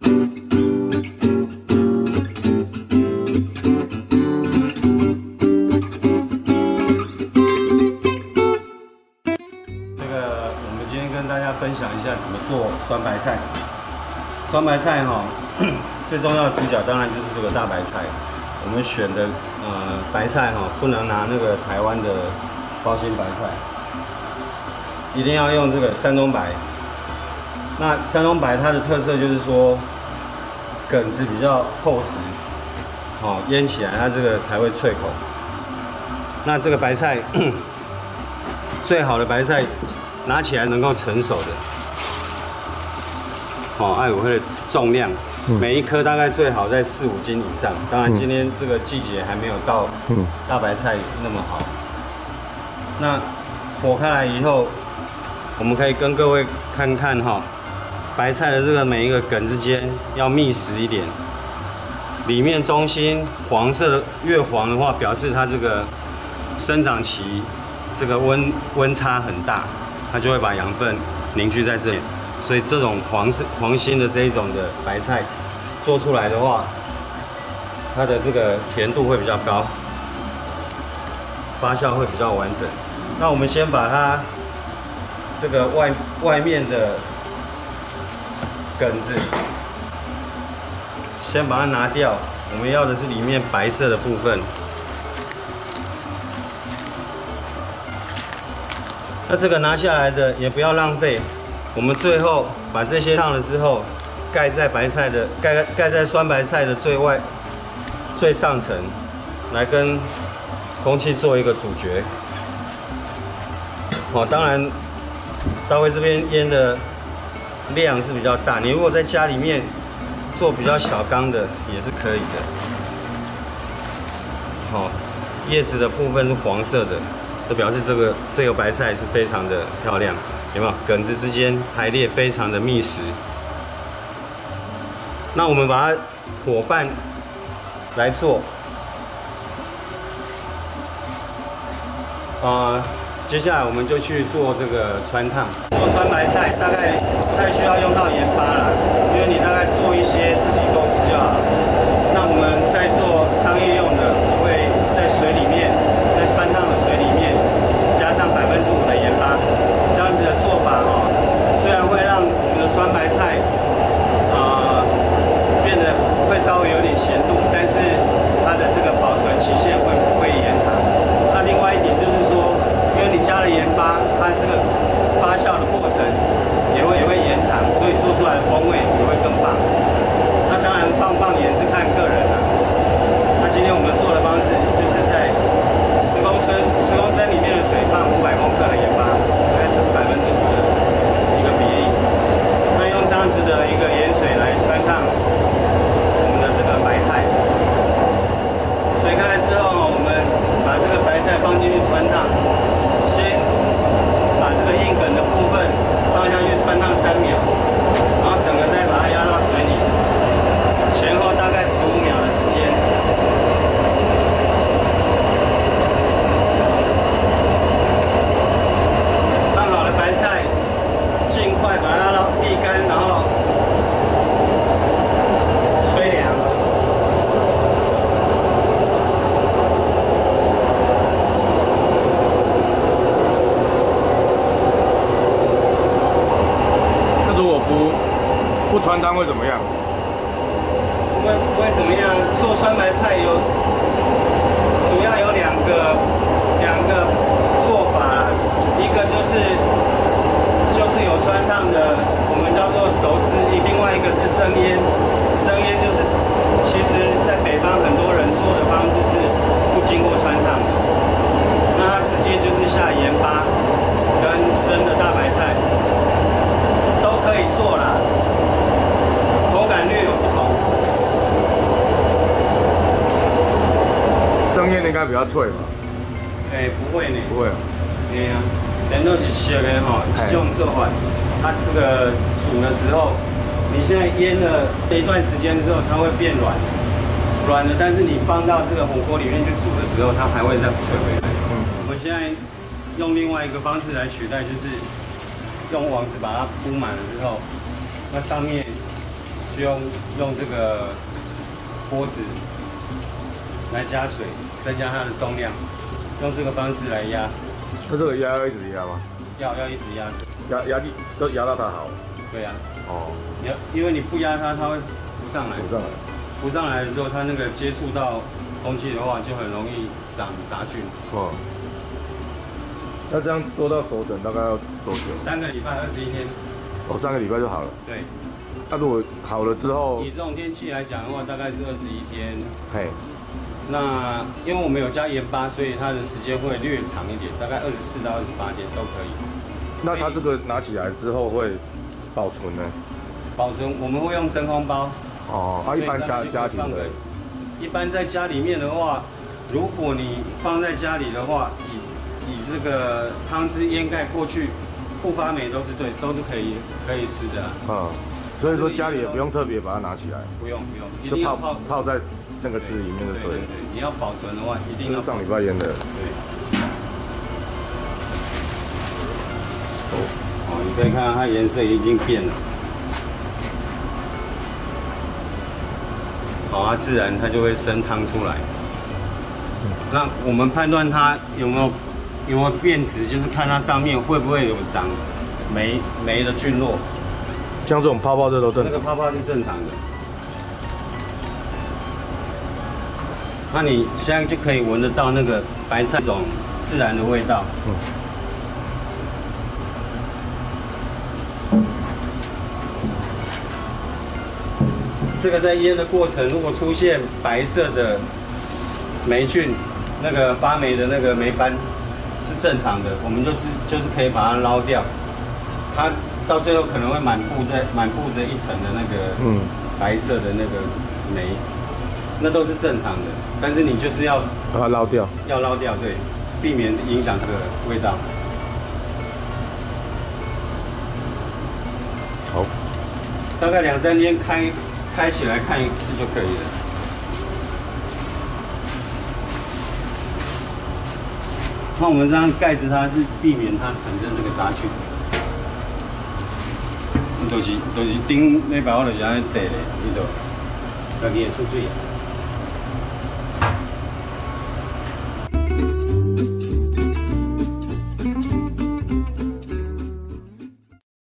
这个，我们今天跟大家分享一下怎么做酸白菜。酸白菜哈、最重要的主角当然就是这个大白菜。我们选的呃白菜哈、不能拿那个台湾的包心白菜，一定要用这个山东白。那山东白它的特色就是说梗子比较厚实，好、腌起来它这个才会脆口。那这个白菜最好的白菜拿起来能够成熟的，哦，爱我会重量，每一颗大概最好在四五斤以上。当然今天这个季节还没有到嗯大白菜那么好。那火开来以后，我们可以跟各位看看哈，白菜的这个每一个梗之间要密实一点，里面中心黄色越黄的话，表示它这个生长期这个温温差很大，它就会把养分凝聚在这里，所以这种黄色黄心的这一种的白菜做出来的话，它的这个甜度会比较高，发酵会比较完整。那我们先把它这个外外面的根子先把它拿掉，我们要的是里面白色的部分。那这个拿下来的也不要浪费，我们最后把这些烫了之后，盖在白菜的盖盖在酸白菜的最外最上层，来跟空气做一个主角。哦，当然，大卫这边腌的量是比较大，你如果在家里面做比较小缸的也是可以的。好、叶子的部分是黄色的，就表示这个这个白菜是非常的漂亮，有没有？梗子之间排列非常的密实。那我们把它伙伴来做，啊、接下来我们就去做这个川烫。做酸白菜大概不太需要用到盐巴了，因为你大概做一些自己够吃就好。那我们在做商业用的，我会在水里面，在川烫的水里面加上百分之五的盐巴，这样子的做法哦，虽然会让我们的酸白菜啊、变得会稍微有点咸度，但是它的这个保存期限会不会延长？那另外一点就是说，因为你加了盐巴，它这个发酵的过程也会也会延长，所以做出来的风味也会更棒。那当然棒不棒也是看个人啦、那今天我们做的方式就是在十公升十公升里面的水放五百公克的盐巴，大概就是百分之五的一个比例。那用这样子的一个盐水来穿烫我们的这个白菜。水开来之后，我们把这个白菜放进去穿烫，先把这个硬梗的部分放下去穿烫三秒，然后整个再把它压到水里，前后大概十五秒的时间。烫好的白菜，尽快把它捞沥干，然后吹凉。那如果不不穿汤会怎么样？不会不会怎么样？做酸白菜有主要有两个两个做法啦，一个就是就是有穿烫的，我们叫做熟制；另外一个是生腌。生腌就是其实在北方很多人做的方式是不经过穿烫的，那它直接就是下盐巴跟生的大白菜都可以做啦，口感略有不同。生腌的应该比较脆吧？哎、不会呢。不会啊。对呀、人都是熟的哈，这种做法，它这个煮的时候，你现在腌了一段时间之后，它会变软，软了，但是你放到这个火锅里面去煮的时候，它还会再脆回来。嗯，我们现在用另外一个方式来取代，就是用网子把它铺满了之后，那上面就用用这个锅子来加水，增加它的重量，用这个方式来压，那这个压要一直压吗？要要一直压，压压力都压到它好。对呀、哦，你要因为你不压它，它会浮上来，浮上来。浮上来的时候，它那个接触到空气的话，就很容易长杂菌。哦。那这样做到熟成大概要多久？三个礼拜，二十一天，哦，三个礼拜就好了。对。那如果好了之后以，这种天气来讲的话，大概是二十一天。嘿，那因为我们有加盐巴，所以它的时间会略长一点，大概二十四到二十八天都可以。那它这个拿起来之后会保存呢？保存我们会用真空包。哦，啊，一般家家庭的，一般在家里面的话，如果你放在家里的话，以以这个汤汁掩盖过去，不发霉都是对，都是可以可以吃的啦。啊，所以说家里也不用特别把它拿起来，不用不用，一就泡定要泡泡在那个汁里面就对了。对对对，你要保存的话，一定要这是上礼拜腌的，对。哦，你可以看到它颜色已经变了。好，它自然它就会生汤出来。那我们判断它有没有有没有变质，就是看它上面会不会有长霉霉的菌落，像这种泡泡这都正。那个泡泡是正常的。那你现在就可以闻得到那个白菜这种自然的味道。嗯这个在腌的过程，如果出现白色的霉菌，那个发霉的那个霉斑是正常的，我们就是就是可以把它捞掉。它到最后可能会满布在满布着一层的那个嗯，白色的那个霉，那都是正常的。但是你就是要把它捞掉。要捞掉，对，避免影响这个味道。好，大概两三天开开起来看一次就可以了。那我们这样盖着它是避免它产生这个杂菌。就是就是顶礼拜我就是安尼地咧，你就家己会出水。